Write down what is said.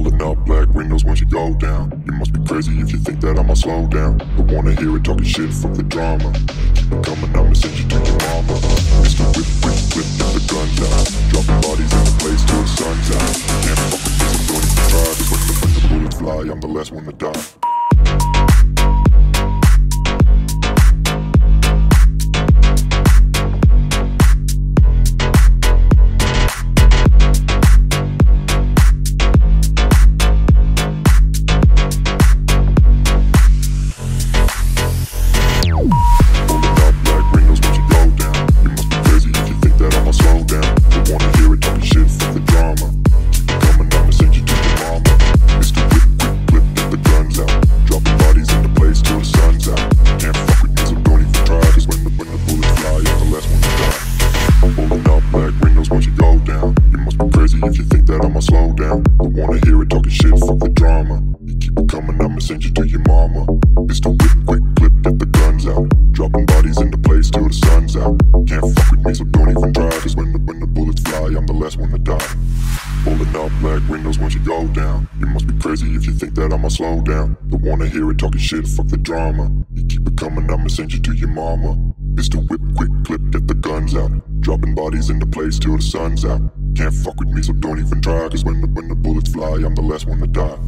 Rolling up black windows once you go down. You must be crazy if you think that I'ma slow down. But wanna hear it talking shit, fuck the drama. Keep it coming, I'ma send you to your mama. Mr. Whip, whip, whip, get the guns out. Dropping bodies in the place till the sun's out. Can't fuck with me, so don't even try. Cause the, when the bullets fly, I'm the last one to die. If you think that I'ma slow down. But wanna hear it talking shit, fuck the drama. You keep it coming, I'ma send you to your mama. Mr. Whip, quick clip, get the guns out. Dropping bodies into place till the sun's out. Can't fuck with me, so don't even try. Cause when the, when the bullets fly, I'm the last one to die. Rolling up black windows once you go down. You must be crazy if you think that I'ma slow down. Don't wanna hear it talking shit, fuck the drama. You keep it coming, I'ma send you to your mama. Mr. Whip, quick clip, get the guns out. Dropping bodies in the place till the sun's out. Can't fuck with me, so don't even try. Cause when the, when the bullets fly, I'm the last one to die.